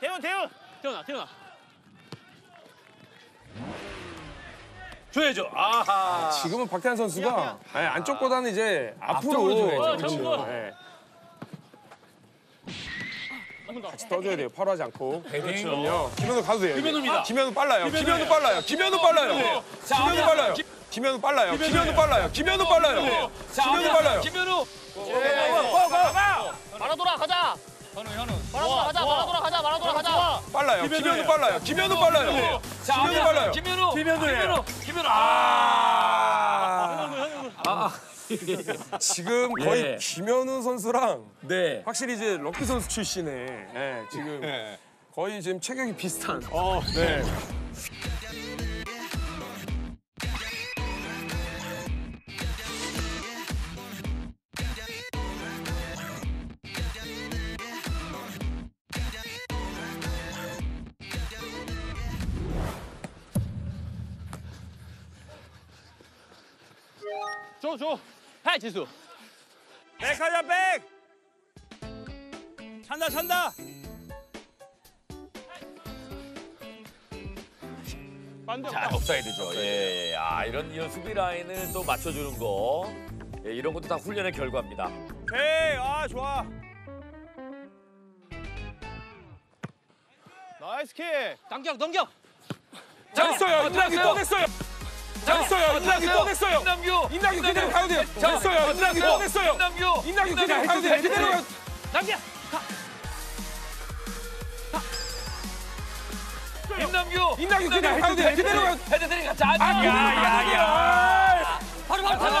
대훈 대훈. 태어나 태어나. 줘야죠. 아하. 지금은 박태환 선수가 아니, 안쪽보다는 이제 앞으로 앞쪽으로 줘야죠. 어, 그렇죠. 정보. 예. 같이 떠줘야 돼요. 파울하지 않고. 그렇죠. 그럼요. 김현우 가도 돼요. 김현우입니다. 김현우 빨라요. 김현우. 빨라요. 김현우 빨라요. 자, 김현우 빨라요. 김- 김현우 빨라요. 김현우. 빨라요. 김현우 빨라요. 자, 김현우 빨라요. 김현우. 마라도라 가자. 현우 현우. 마라도라 가자. 마라도라 가자. 마라도라 가자. 빨라요. 김현우 빨라요. 김현우 빨라요. 자, 김현우 빨라요. 김현우. 김현우예요. 김현우. 김현우. 아. 지금 거의 예. 김현우 선수랑 네. 확실히 이제 럭비 선수 출신에 예, 지금 거의 지금 체격이 비슷한. 네. 줘 줘. 해 지수. 백하자 백. 찬다 찬다. 반대. 자, 옵사이드죠. 예, 예. 아, 이런 이런 수비 라인을 또 맞춰주는 거. 예, 이런 것도 다 훈련의 결과입니다. 에이 아 좋아. nice kick. 넘겨 넘겨. 잘했어요. 인락이 또 됐어요. 잘했어요. 또 됐어요. 임남규. 인락이 그대로 가도 돼요. 잘했어요. 또 됐어요. 임남규. 인락이 그대로 가도 돼요. 그대로 가도 넘겨. 임남규. 인락이 그대로 가도 돼요. 그대로 가도 헤드트릭 같이 안 아, 야, 야, 야. 바로 바로 달라.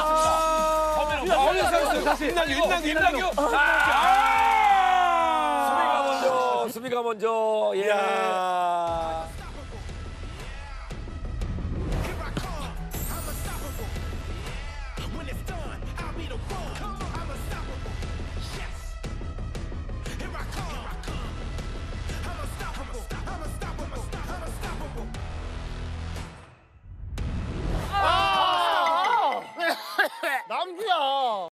선수 다시 인락이 인락이. 아! 수비가 먼저. 수비가 먼저. 예. 야.